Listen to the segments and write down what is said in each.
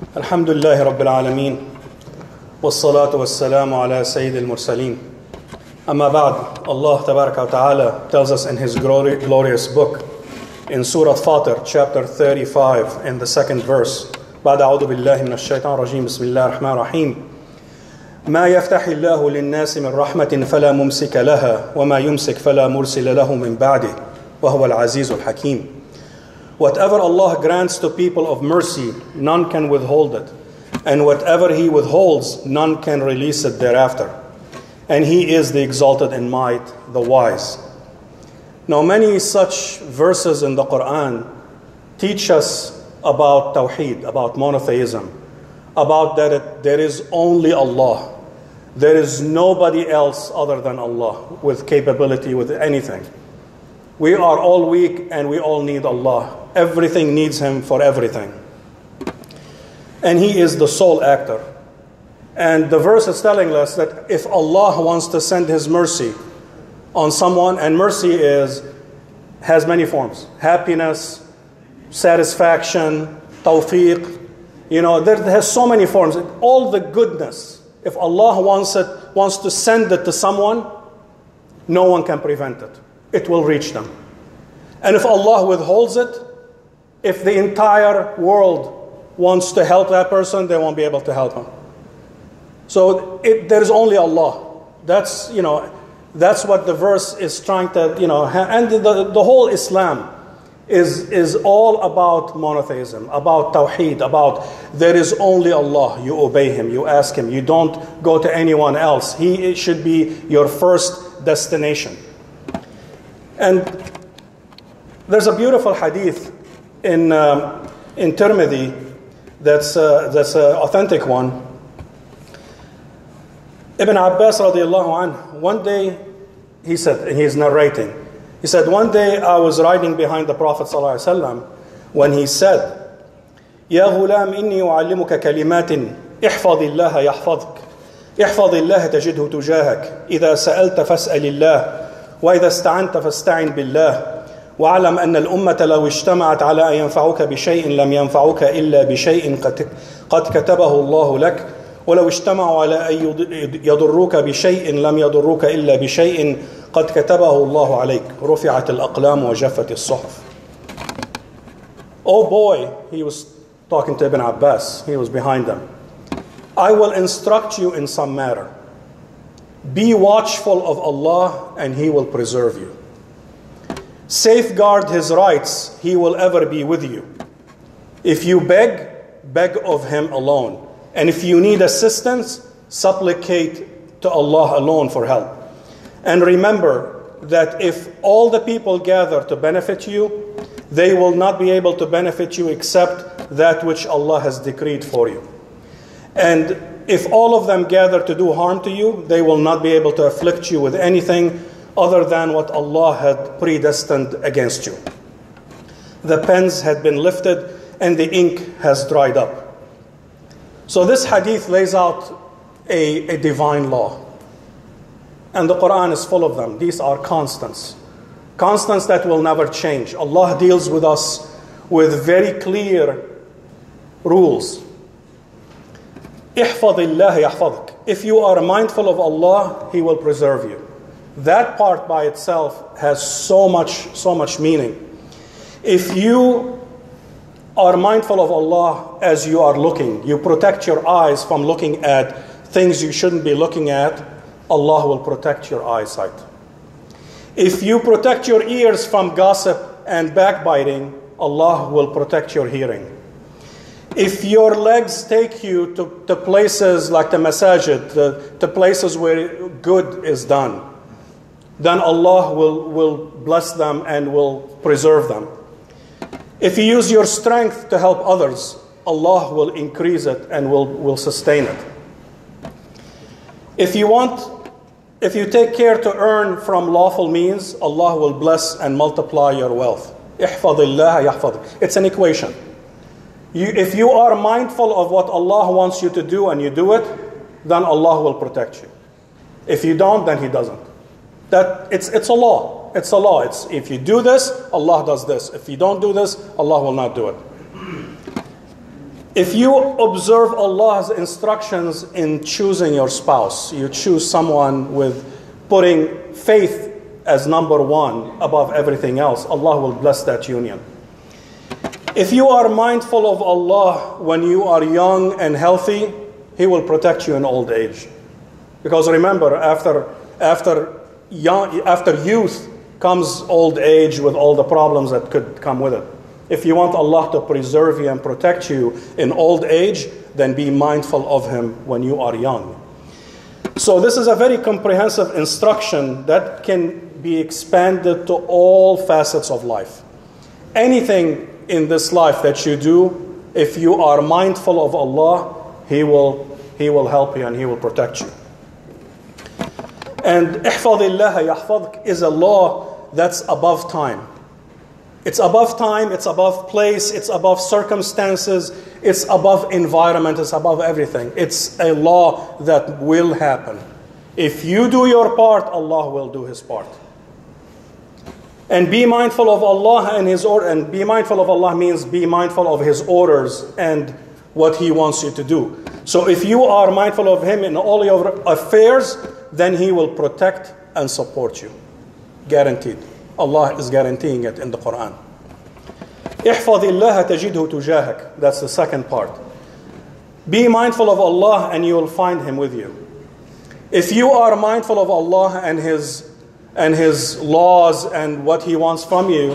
الحمد لله رب العالمين والصلاة والسلام على سيد المرسلين أما بعد Allah تبارك وتعالى tells us in his glorious book in Surah Fatir chapter 35 in the second verse بعد أعوذ بالله من الشيطان الرجيم بسم الله الرحمن الرحيم. ما يفتح الله للناس من رحمة فلا ممسك لها وما يمسك فلا مرسل له من بعده وهو العزيز الحكيم. Whatever Allah grants to people of mercy, none can withhold it. And whatever He withholds, none can release it thereafter. And He is the exalted in might, the wise. Now, many such verses in the Quran teach us about Tawheed, about monotheism, about that it, there is only Allah. There is nobody else other than Allah with capability, with anything. We are all weak and we all need Allah. Everything needs Him for everything. And He is the sole actor. And the verse is telling us that if Allah wants to send His mercy on someone, and mercy is has many forms happiness, satisfaction, tawfiq. You know, there has so many forms. All the goodness, if Allah wants it, wants to send it to someone, no one can prevent it. It will reach them. And if Allah withholds it, if the entire world wants to help that person, they won't be able to help him. So it, there is only Allah. That's, you know, that's what the verse is trying to, you know, and the, the whole Islam is, is all about monotheism, about tawheed, about there is only Allah. You obey Him, you ask Him, you don't go to anyone else. He should be your first destination. And there's a beautiful hadith in, um, in Tirmidhi that's, uh, that's an authentic one. Ibn Abbas radiallahu anh, one day he said, and he's narrating, he said, one day I was riding behind the Prophet ﷺ when he said, يا غلام إني أعلمك كلمات احفظ الله يحفظك احفظ الله تجده تجاهك إذا سألت فاسأل الله وإذا استعنت فاستعن بالله واعلم أن الأمة لو اجتمعت على أن ينفعوك بشيء لم ينفعوك إلا بشيء قد كتبه الله لك ولو اجتمعوا على أن يضروك بشيء لم يضروك إلا بشيء قد كتبه الله عليك رفعت الأقلام وجفت الصحف Oh boy, he was talking to Ibn Abbas, he was behind them. I will instruct you in some matter. Be watchful of Allah and He will preserve you. Safeguard His rights, He will ever be with you. If you beg, beg of Him alone. And if you need assistance, supplicate to Allah alone for help. And remember that if all the people gather to benefit you, they will not be able to benefit you except that which Allah has decreed for you. And if all of them gather to do harm to you, they will not be able to afflict you with anything other than what Allah had predestined against you. The pens had been lifted and the ink has dried up. So, this hadith lays out a, a divine law. And the Quran is full of them. These are constants. Constants that will never change. Allah deals with us with very clear rules. If you are mindful of Allah, He will preserve you. That part by itself has so much, so much meaning. If you are mindful of Allah as you are looking, you protect your eyes from looking at things you shouldn't be looking at, Allah will protect your eyesight. If you protect your ears from gossip and backbiting, Allah will protect your hearing. If your legs take you to, to places like the masajid, the, places where good is done, then Allah will, will bless them and will preserve them. If you use your strength to help others, Allah will increase it and will, will sustain it. If you want, if you take care to earn from lawful means, Allah will bless and multiply your wealth. It's an equation. You, if you are mindful of what Allah wants you to do and you do it, then Allah will protect you. If you don't, then He doesn't. That it's it's a law. It's a law. It's if you do this, Allah does this. If you don't do this, Allah will not do it. If you observe Allah's instructions in choosing your spouse, you choose someone with putting faith as number one above everything else, Allah will bless that union. If you are mindful of Allah when you are young and healthy, He will protect you in old age. Because remember, after, after, young, after youth comes old age with all the problems that could come with it. If you want Allah to preserve you and protect you in old age, then be mindful of Him when you are young. So, this is a very comprehensive instruction that can be expanded to all facets of life. Anything in this life that you do, if you are mindful of Allah, He will, he will help you and He will protect you. And is a law that's above time. It's above time, it's above place, it's above circumstances, it's above environment, it's above everything. It's a law that will happen. If you do your part, Allah will do his part. And be mindful of Allah and his order and be mindful of Allah means be mindful of his orders and what he wants you to do. So if you are mindful of him in all your affairs, then He will protect and support you. Guaranteed. Allah is guaranteeing it in the Quran. احفظ الله تجده تجاهك. That's the second part. Be mindful of Allah and you will find Him with you. If you are mindful of Allah and His and His laws and what He wants from you,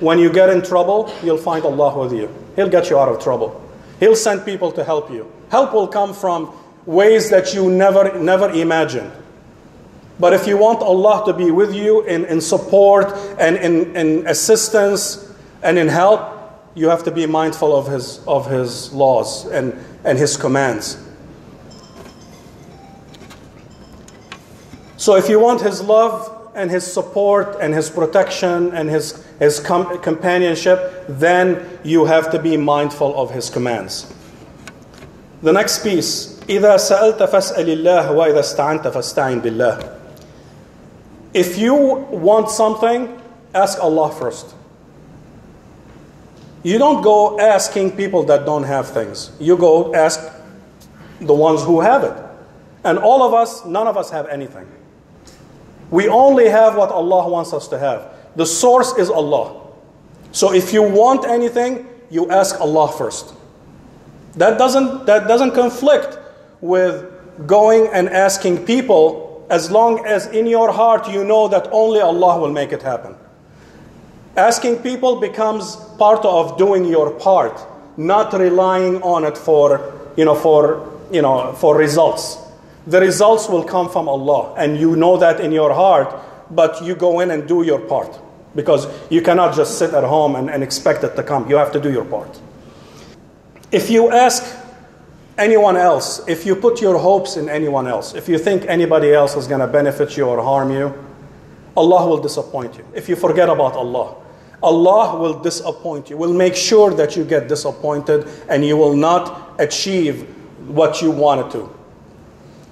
when you get in trouble, you'll find Allah with you. He'll get you out of trouble. He'll send people to help you. Help will come from ways that you never, never imagined. But if you want Allah to be with you in, in support and in, in assistance and in help, you have to be mindful of His, of his laws and, and His commands. So if you want His love, and his support and his protection and his, his com- companionship, then you have to be mindful of his commands. The next piece إذا سألت فاسأل الله وإذا استعنت فاستعن بالله. if you want something, ask Allah first. You don't go asking people that don't have things. You go ask the ones who have it. And all of us, none of us have anything. We only have what Allah wants us to have. The source is Allah. So if you want anything, you ask Allah first. That doesn't, that doesn't conflict with going and asking people as long as in your heart you know that only Allah will make it happen. Asking people becomes part of doing your part, not relying on it for, you know, for, you know, for results the results will come from Allah. And you know that in your heart, but you go in and do your part. Because you cannot just sit at home and, and expect it to come. You have to do your part. If you ask anyone else, if you put your hopes in anyone else, if you think anybody else is going to benefit you or harm you, Allah will disappoint you. If you forget about Allah, Allah will disappoint you, will make sure that you get disappointed and you will not achieve what you wanted to.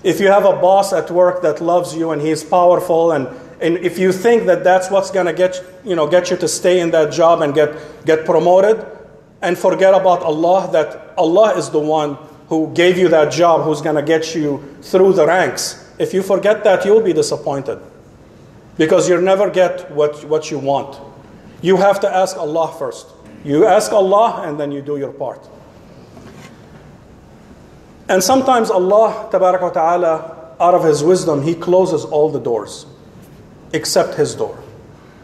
If you have a boss at work that loves you and he's powerful, and, and if you think that that's what's going to get you, know, get you to stay in that job and get, get promoted, and forget about Allah, that Allah is the one who gave you that job, who's going to get you through the ranks. If you forget that, you'll be disappointed because you'll never get what, what you want. You have to ask Allah first. You ask Allah and then you do your part. And sometimes Allah ta'ala, out of His wisdom, He closes all the doors except His door.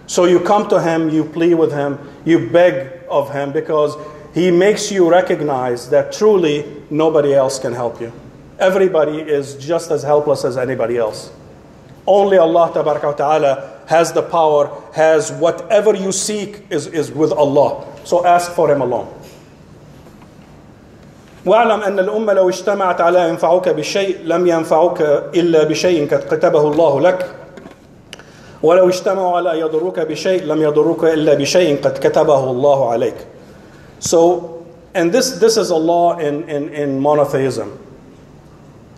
So you come to Him, you plead with Him, you beg of Him because He makes you recognize that truly nobody else can help you. Everybody is just as helpless as anybody else. Only Allah ta'ala has the power, has whatever you seek is, is with Allah. So ask for Him alone. واعلم أن الأمة لو اجتمعت على ينفعوك بشيء لم ينفعوك إلا بشيء قد كتبه الله لك ولو اجتمعوا على يضروك بشيء لم يضروك إلا بشيء قد كتبه الله عليك so, and this, this is a law in, in, in monotheism.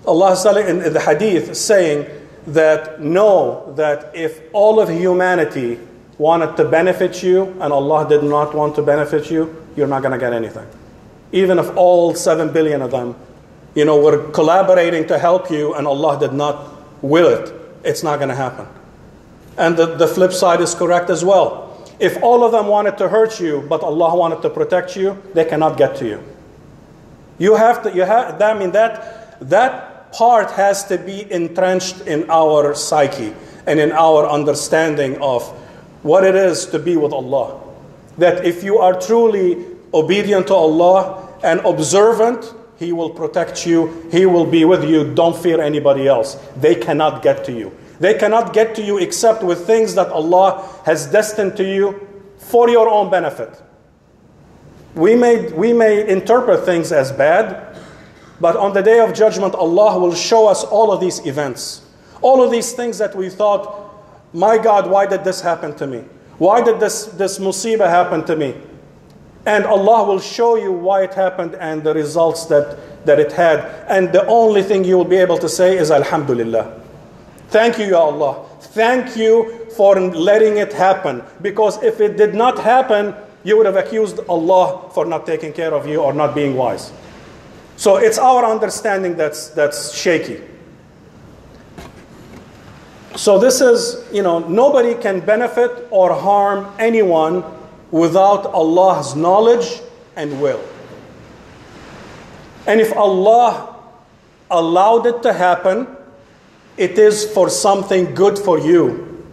Allah in the hadith saying that know that if all of humanity wanted to benefit you and Allah did not want to benefit you, you're not going to get anything. even if all 7 billion of them, you know, were collaborating to help you and Allah did not will it, it's not going to happen. And the, the flip side is correct as well. If all of them wanted to hurt you, but Allah wanted to protect you, they cannot get to you. You have to, you have, I mean, that, that part has to be entrenched in our psyche and in our understanding of what it is to be with Allah. That if you are truly obedient to Allah and observant, He will protect you, He will be with you. Don't fear anybody else. They cannot get to you. They cannot get to you except with things that Allah has destined to you for your own benefit. We may, we may interpret things as bad, but on the day of judgment, Allah will show us all of these events. All of these things that we thought, my God, why did this happen to me? Why did this, this musibah happen to me? And Allah will show you why it happened and the results that, that it had. And the only thing you will be able to say is Alhamdulillah. Thank you, Ya Allah. Thank you for letting it happen. Because if it did not happen, you would have accused Allah for not taking care of you or not being wise. So it's our understanding that's, that's shaky. So this is, you know, nobody can benefit or harm anyone without Allah's knowledge and will. And if Allah allowed it to happen, it is for something good for you.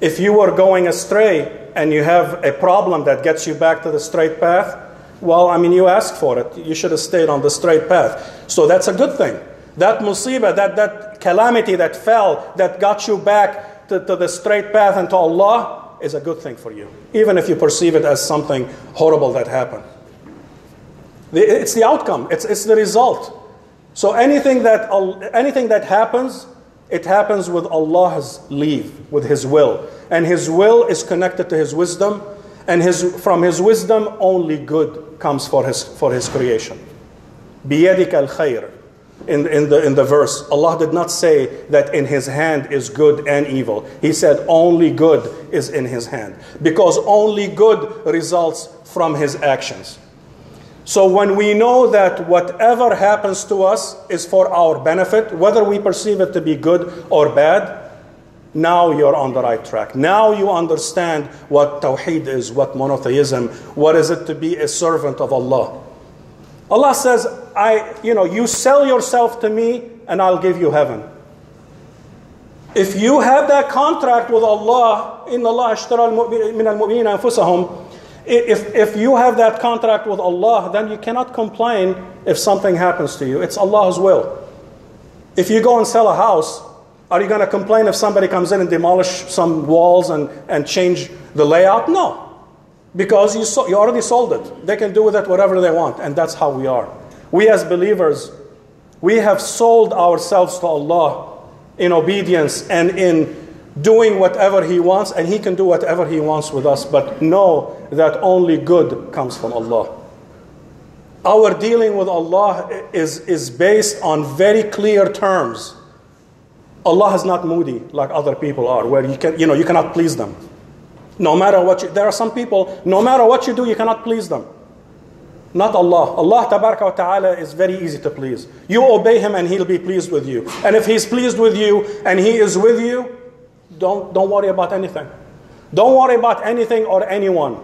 If you are going astray and you have a problem that gets you back to the straight path, well, I mean, you asked for it. You should have stayed on the straight path. So that's a good thing. That musibah, that, that calamity that fell, that got you back to, to the straight path and to Allah, is a good thing for you, even if you perceive it as something horrible that happened. It's the outcome, it's, it's the result. So anything that, anything that happens, it happens with Allah's leave, with His will. And His will is connected to His wisdom, and his, from His wisdom, only good comes for His, for his creation. بِيَدِكَ الْخَيْرِ in, in, the, in the verse, Allah did not say that in His hand is good and evil. He said only good is in His hand. Because only good results from His actions. So when we know that whatever happens to us is for our benefit, whether we perceive it to be good or bad, now you're on the right track. Now you understand what Tawheed is, what monotheism, what is it to be a servant of Allah. Allah says, I, you know, you sell yourself to me and I'll give you heaven. If you have that contract with Allah, in al anfusahum, if, if you have that contract with Allah, then you cannot complain if something happens to you. It's Allah's will. If you go and sell a house, are you going to complain if somebody comes in and demolish some walls and, and change the layout? No. Because you, so, you already sold it. They can do with it whatever they want. And that's how we are. We as believers, we have sold ourselves to Allah in obedience and in doing whatever He wants, and He can do whatever He wants with us. But know that only good comes from Allah. Our dealing with Allah is, is based on very clear terms. Allah is not moody like other people are, where you, can, you, know, you cannot please them. No matter what you, there are some people, no matter what you do, you cannot please them. Not Allah. Allah ta'ala is very easy to please. You obey Him and He'll be pleased with you. And if He's pleased with you and He is with you, don't, don't worry about anything. Don't worry about anything or anyone.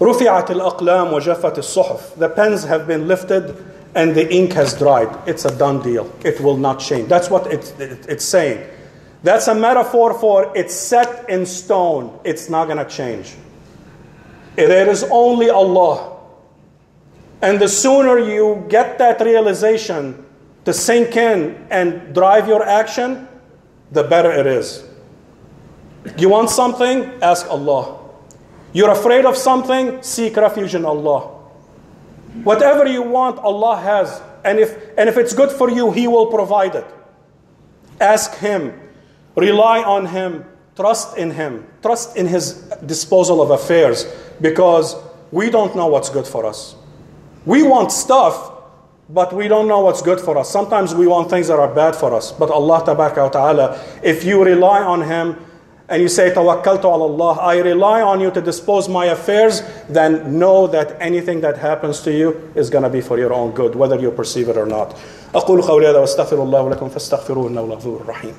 رفعت الأقلام وجفت الصحف. The pens have been lifted and the ink has dried. It's a done deal. It will not change. That's what it's, it's saying. That's a metaphor for it's set in stone. It's not going to change. It is only Allah and the sooner you get that realization to sink in and drive your action, the better it is. You want something? Ask Allah. You're afraid of something? Seek refuge in Allah. Whatever you want, Allah has. And if, and if it's good for you, He will provide it. Ask Him. Rely on Him. Trust in Him. Trust in His disposal of affairs because we don't know what's good for us. We want stuff, but we don't know what's good for us. Sometimes we want things that are bad for us. But Allah Ta'ala, if you rely on Him and you say, Tawakkaltu ala Allah, I rely on you to dispose my affairs, then know that anything that happens to you is going to be for your own good, whether you perceive it or not. أقول قولي هذا واستغفر الله لكم فاستغفروه إنه الغفور الرحيم